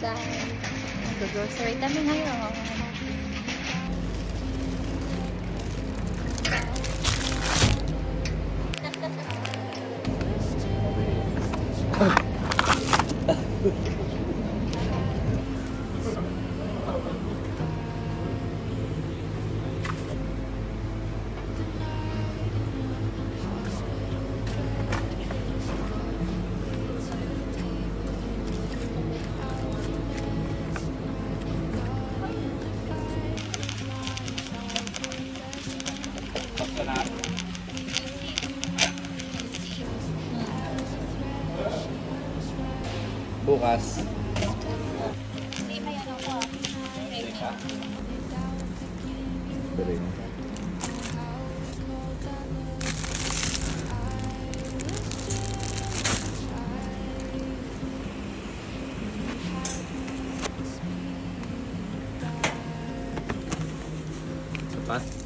guys. Nag-grocery kami ngayon. Ugh. bukas. Pero Sapat.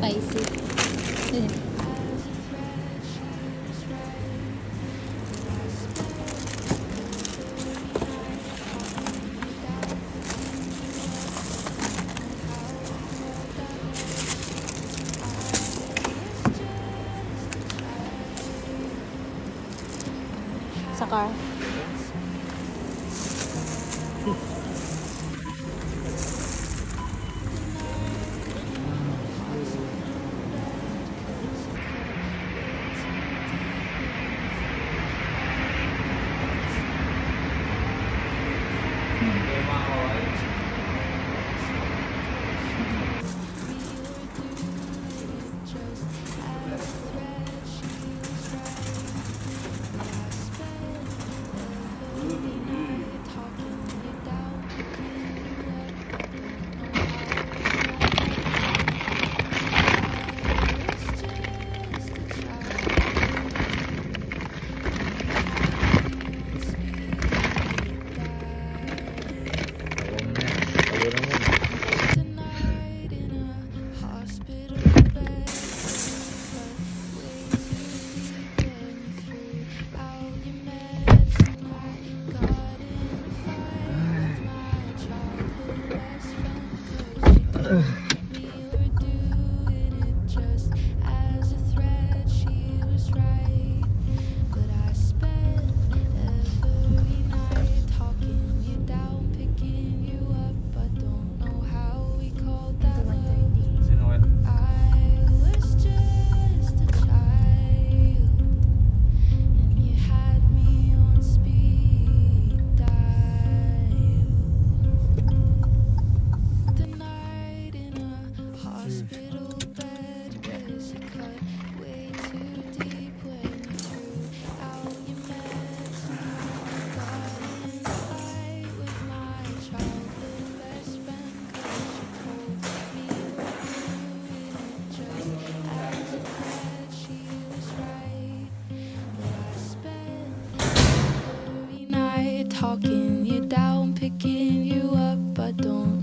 spicy. Sa. talking you down, picking you up. I don't